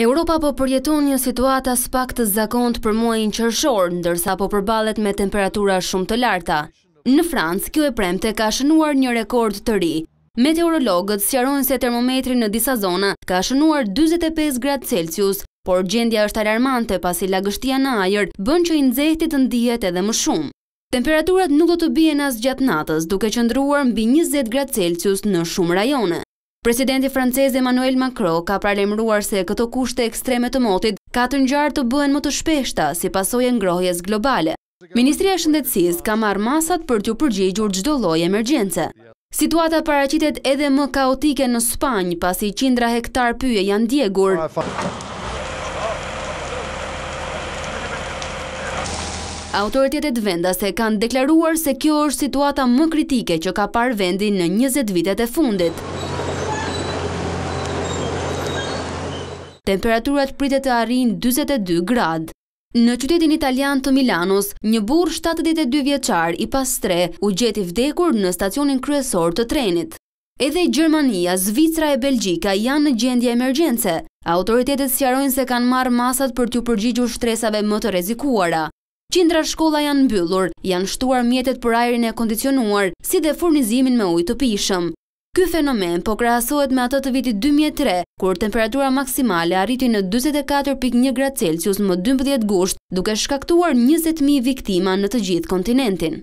Europa po përjeton një situatë aspak të zakontë për muajin qershor, ndërsa po përballet me temperatura shumë të larta. Në Francë, kjo e premte ka shënuar një rekord të ri. Meteorologët sqarojnë se termometri në disa zona ka shënuar dyzet e pesë gradë Celsius, por gjendja është alarmante pasi lagështia në ajër bën që i nxehti të ndihet edhe më shumë. Temperaturat nuk do të bien as gjatë natës, duke qëndruar mbi njëzet gradë Celsius në shumë rajone. Presidenti francez Emmanuel Macron ka paralajmëruar se këto kushte ekstreme të motit ka të ngjarë të bëhen më të shpeshta si pasojë e ngrohjes globale. Ministria e Shëndetësisë ka marrë masat për t'iu përgjigjur çdo lloj emergjence. Situata paraqitet edhe më kaotike në Spanjë, pasi qindra hektarë pyje janë djegur. Autoritetet vendase kanë deklaruar se kjo është situata më kritike që ka parë vendi në njëzet vitet e fundit. Temperaturat pritet të arrijnë dyzet e dy gradë. Në qytetin italian të Milanos, një burrë shtatëdhjetë e dy vjeçar i pastrehë u gjet i vdekur në stacionin kryesor të trenit. Edhe Gjermania, Zvicra e Belgjika janë në gjendje emergjence. Autoritetet sqarojnë se kanë marrë masat për t'iu përgjigjur shtresave më të rrezikuara. Qindra shkolla janë mbyllur, janë shtuar mjetet për ajrin e kondicionuar, si dhe furnizimin me ujë të pijshëm. Ky fenomen po krahasohet me atë të vitit dy mijë e tre, kur temperatura maksimale arriti në dyzet e katër pikë një gradë Celsius më dymbëdhjetë gusht, duke shkaktuar njëzet mijë viktima në të gjithë kontinentin.